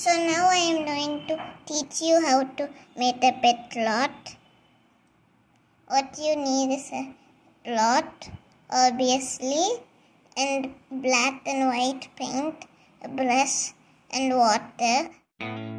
So now I am going to teach you how to make a pet rock. What you need is a lot, obviously, and black and white paint, a brush, and water.